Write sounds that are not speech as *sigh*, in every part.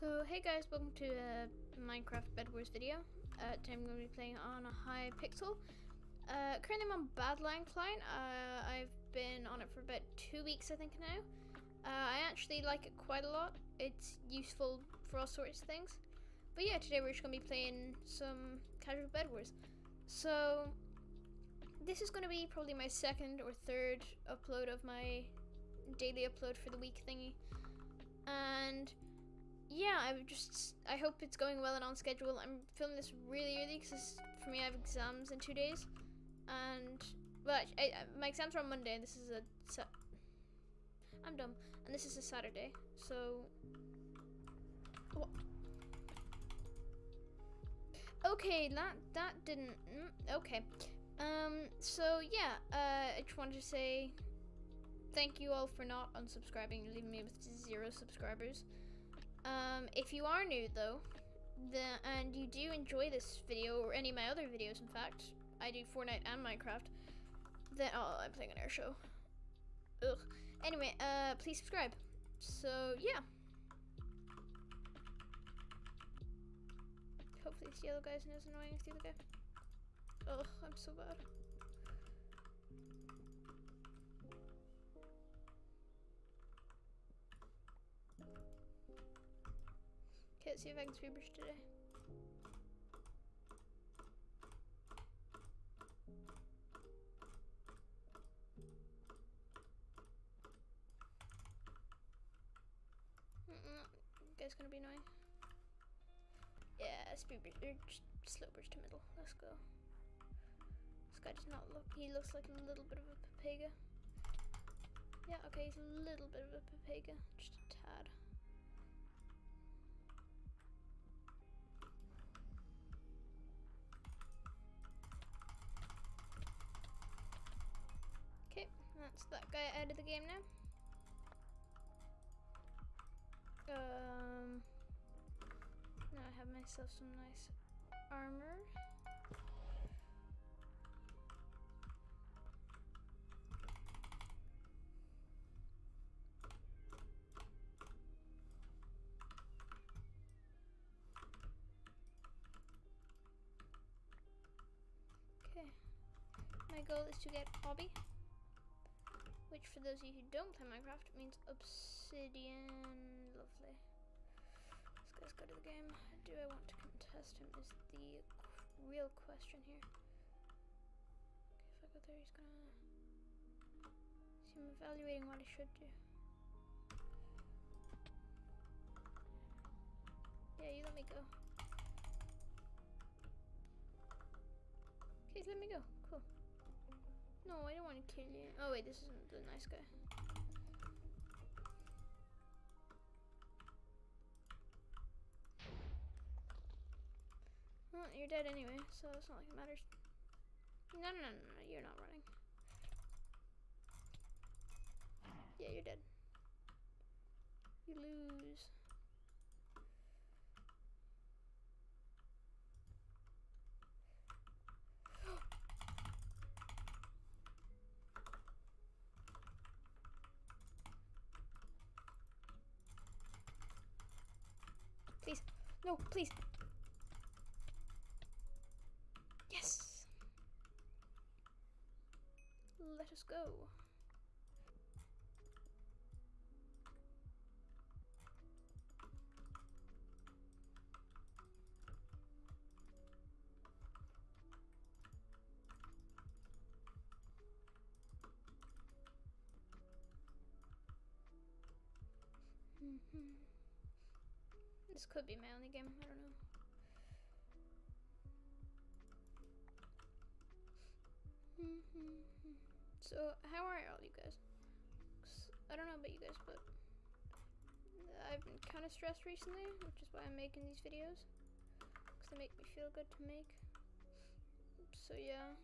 So hey guys, welcome to a Minecraft Bed Wars video. Uh, today I'm going to be playing on a Hypixel. Uh, currently I'm on Badlion client. Uh, I've been on it for about two weeks I think now. Uh, I actually like it quite a lot. It's useful for all sorts of things. But yeah, today we're just going to be playing some casual Bed Wars. So this is going to be probably my second or third upload of my daily upload for the week thingy. And yeah, I'm just I hope it's going well and on schedule. I'm filming this really early because for me I have exams in two days, and well, I, I, my exams are on Monday. This is a I'm dumb, and this is a Saturday. So, what? Okay, that that didn't. Mm, okay, um. So yeah, uh, I just wanted to say thank you all for not unsubscribing leaving me with zero subscribers. Um, if you are new though, the, and you do enjoy this video or any of my other videos, in fact, I do Fortnite and Minecraft. Then oh, I'm playing an air show. Ugh. Anyway, uh, please subscribe. So yeah. Hopefully this yellow guy's not as annoying as the other guy. Ugh, I'm so bad. Let's see if I can. Mm -mm, guy's gonna be annoying. Yeah, speed bridge, er, slow bridge to middle. Let's go. This guy does not look, he looks like a little bit of a Pepega. Yeah, okay, he's a little bit of a Pepega, just the game now. Um, now I have myself some nice armor. Okay, my goal is to get Obby which for those of you who don't play Minecraft means obsidian. Lovely. This guy's go to the game. Do I want to contest him is the real question here. Okay, if I go there, he's gonna see him evaluating what he should do. Yeah, you let me go. Okay, let me go. Cool. No, I don't want to kill you. Oh wait, this isn't the nice guy. Well, you're dead anyway, so it's not like it matters. No, no, no, no, you're not running. Yeah, you're dead. You lose. Please. No, please. Yes. Let us go. Mm-hmm. This could be my only game, I don't know. *laughs* so, how are all you guys? I don't know about you guys, but I've been kind of stressed recently, which is why I'm making these videos. Because they make me feel good to make. So, yeah.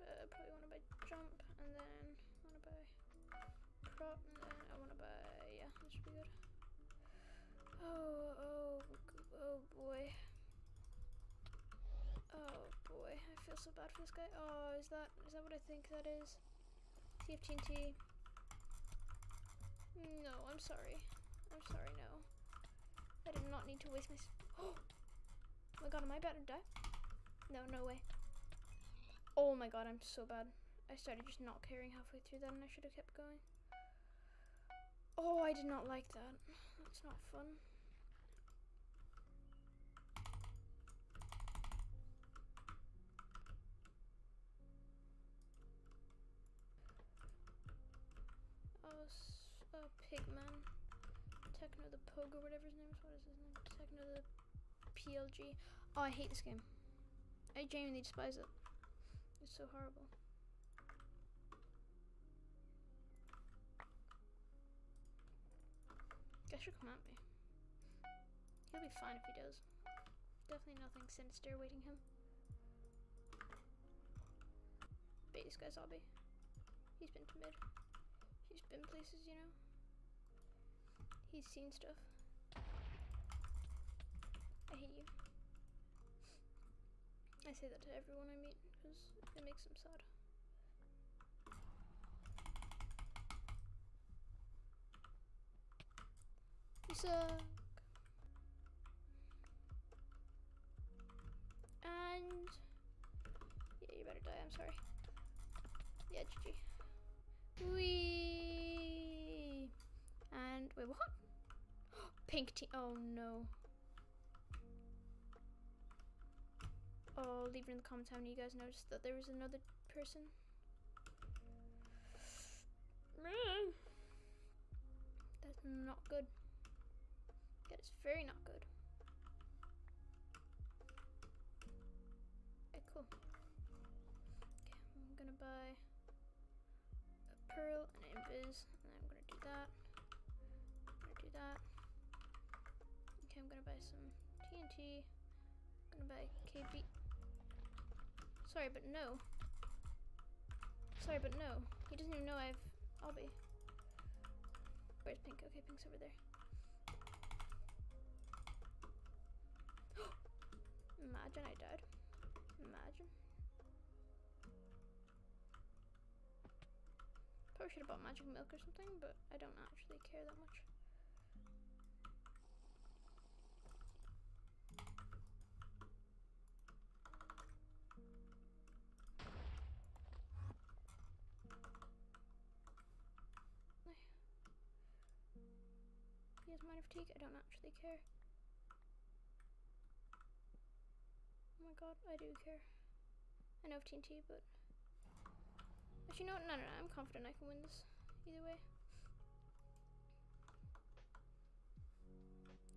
Uh, probably want to buy jump, and then want to buy prop, and then I want to buy, yeah, this should be good. Oh, oh, oh boy. Oh boy, I feel so bad for this guy. Oh, is that is that what I think that is? TFTNT. No, I'm sorry. I'm sorry, no. I did not need to waste my. s- *gasps* Oh my god, am I about to die? No, no way. Oh my god, I'm so bad. I started just not caring halfway through that and I should have kept going. Oh, I did not like that. That's not fun. Oh, s- oh Pigman. Techno the Pogo, whatever his name is. What is his name? Techno the PLG. Oh, I hate this game. I genuinely despise it. It's so horrible. Guess should come at me. He'll be fine if he does. Definitely nothing sinister awaiting him. Bait this guy zombie. He's been to mid. He's been places, you know. He's seen stuff. I hate you. I say that to everyone I meet because it makes them sad. You suck. And yeah, you better die. I'm sorry. Yeah, GG. Wee. And wait, what? Pink team. Oh no. Oh, leave it in the comments how many you guys noticed that there was another person. That's not good. That is very not good. Okay, cool. Okay, I'm gonna buy a pearl and invis, and then I'm gonna do that. I'm gonna do that. I'm gonna buy some TNT. I'm gonna buy KB. Sorry, but no. Sorry, but no. He doesn't even know I've Obby. Where's Pink? Okay, Pink's over there. *gasps* Imagine I died. Imagine. Probably should have bought magic milk or something, but I don't actually care that much. Miner fatigue. I don't actually care. Oh my god, I do care. I know of TNT, but actually, no, no, no, no. I'm confident I can win this either way.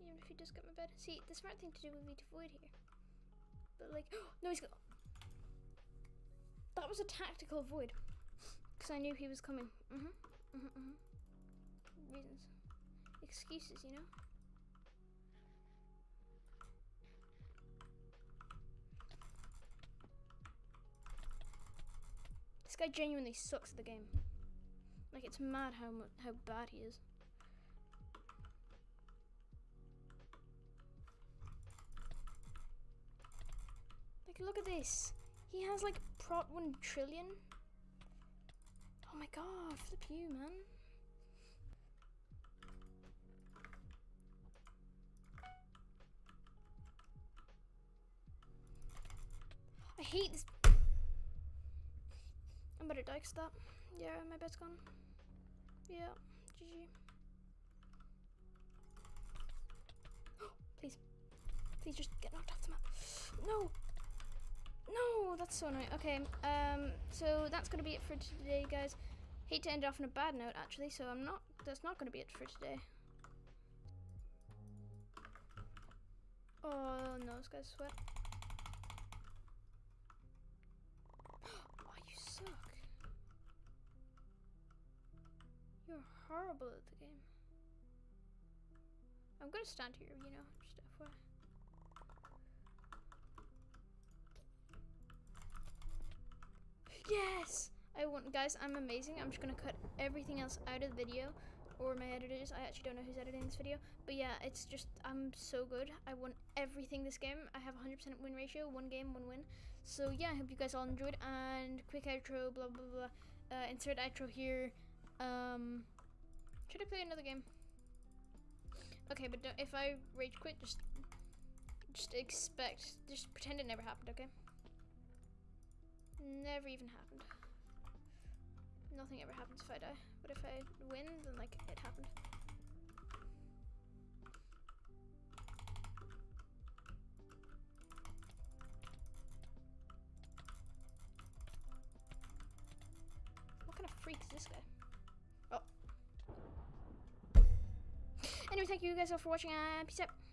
Even if he does get my bed. See, the smart thing to do would be to void here. But like, *gasps* no, he's got. That was a tactical void, because I knew he was coming. Mm-hmm. mhm, mhm. Reasons excuses, you know? This guy genuinely sucks at the game. Like it's mad how how bad he is. Like look at this. He has like prot 1 trillion. Oh my god, flip you, man. Hate this. I'm better dikes that. Yeah, my bed's gone. Yeah, GG. *gasps* Please. Please just get knocked off the map. No! No, that's so annoying. Okay, um, so that's gonna be it for today, guys. Hate to end it off on a bad note, actually, so I'm not, that's not gonna be it for today. Oh no, this guy's sweat. Suck. You're horrible at the game. I'm gonna stand here, you know, just FYI. Yes! I won, guys, I'm amazing. I'm just gonna cut everything else out of the video. Or my editors. I actually don't know who's editing this video. But yeah, it's just, I'm so good. I won everything this game. I have 100% win ratio. One game, one win. So yeah, I hope you guys all enjoyed. And quick outro, blah, blah, blah. Uh, insert outro here. Um, should I play another game? Okay, but if I rage quit, just just expect, just pretend it never happened, okay? Never even happened. Nothing ever happens if I die. But if I win, then like it happened. What kind of freak is this guy? Oh. Anyway, thank you guys all for watching. Uh, peace out.